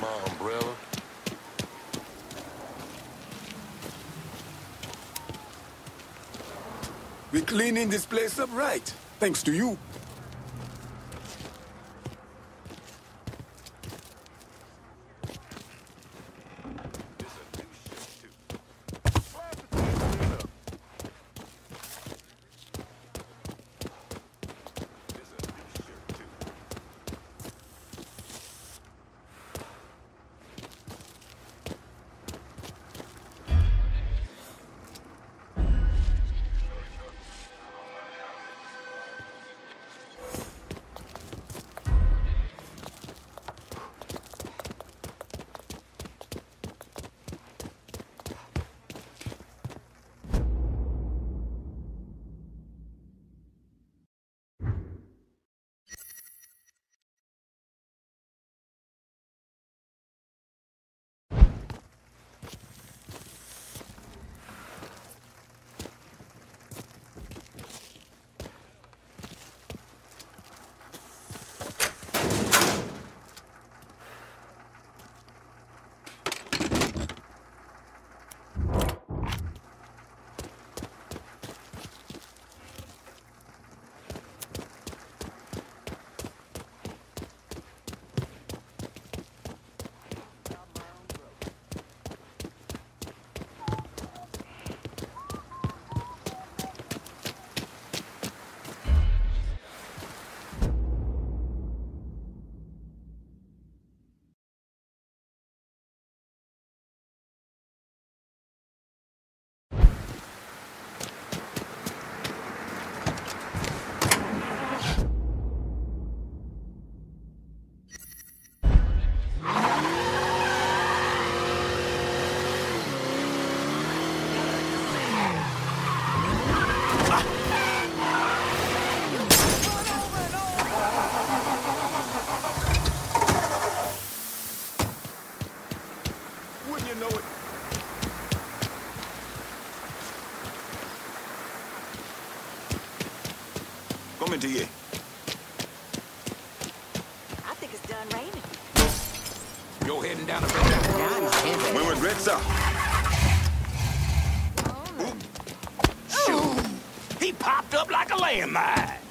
My umbrella. We're cleaning this place up right, thanks to you He popped up like a landmine.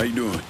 How you doing?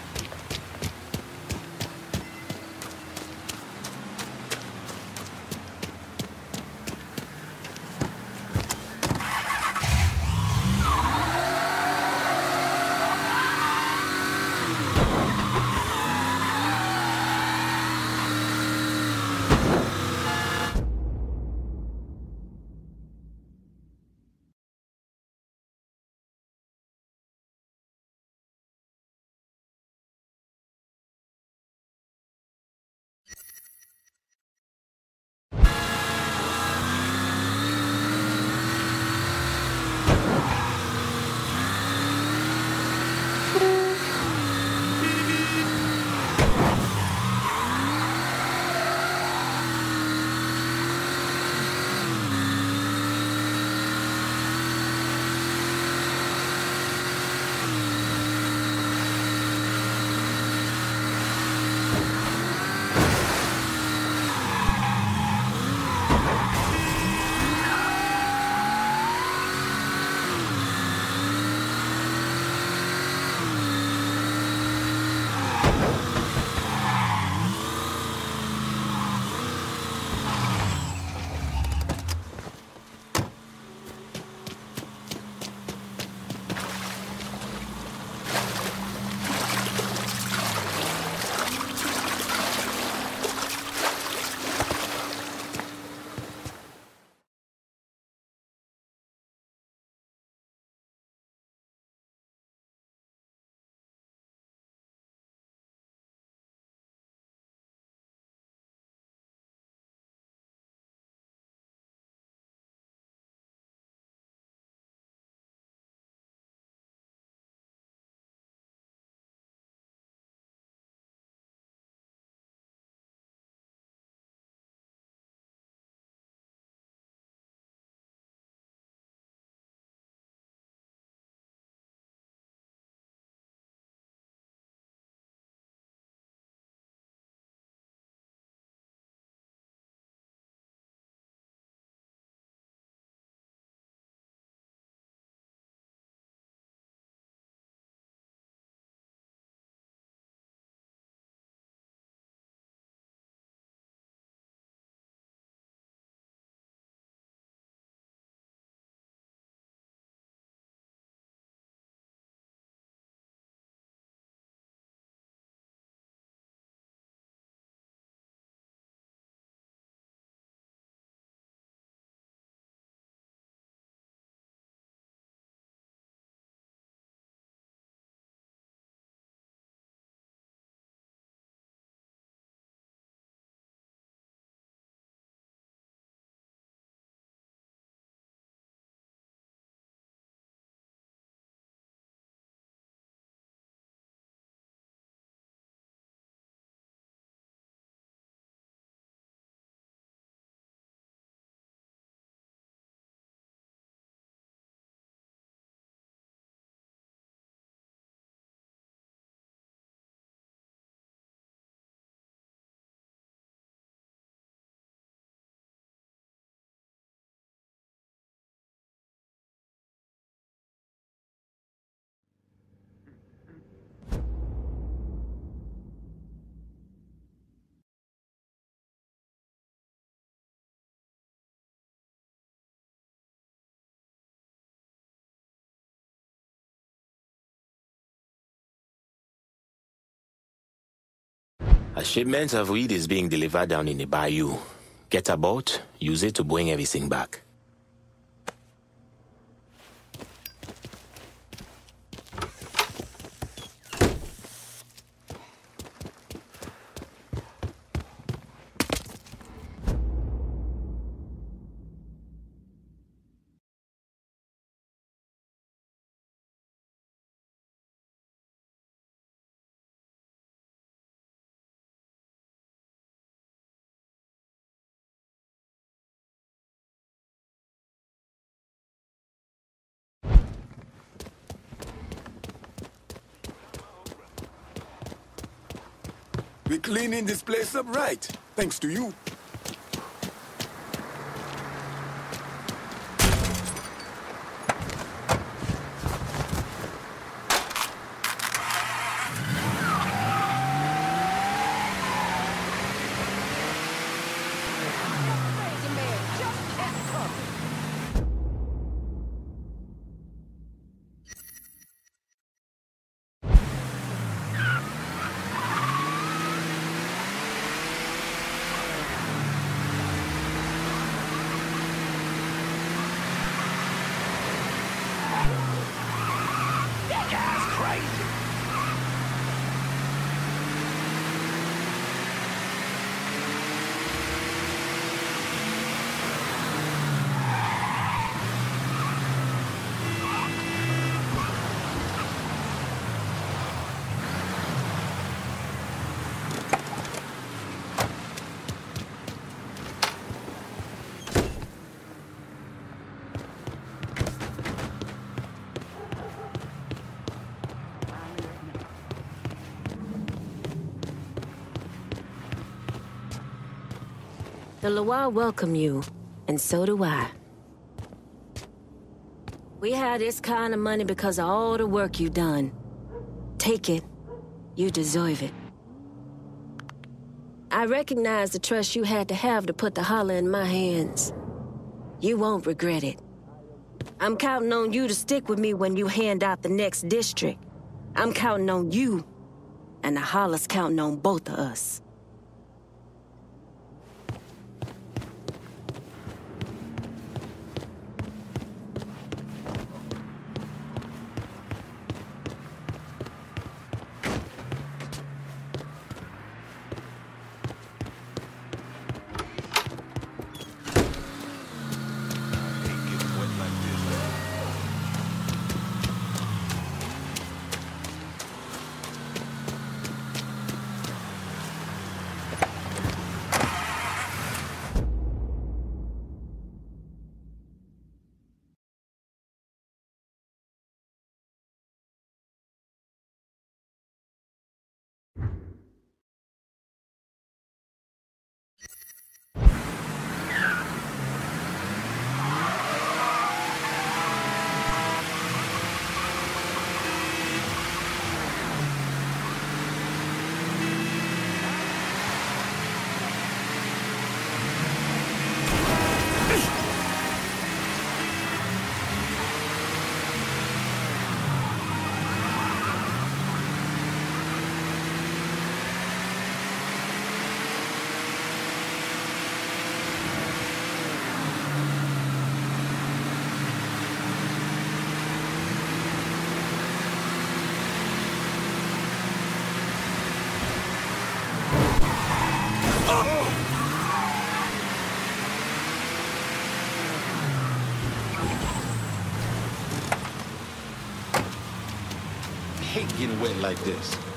A shipment of weed is being delivered down in the bayou. Get a boat, use it to bring everything back. We're cleaning this place up right, thanks to you. The Loa welcome you, and so do I. We had this kind of money because of all the work you've done. Take it. You deserve it. I recognize the trust you had to have to put the Hollow in my hands. You won't regret it. I'm counting on you to stick with me when you hand out the next district. I'm counting on you, and the Hollow's counting on both of us. Hate getting wet like this.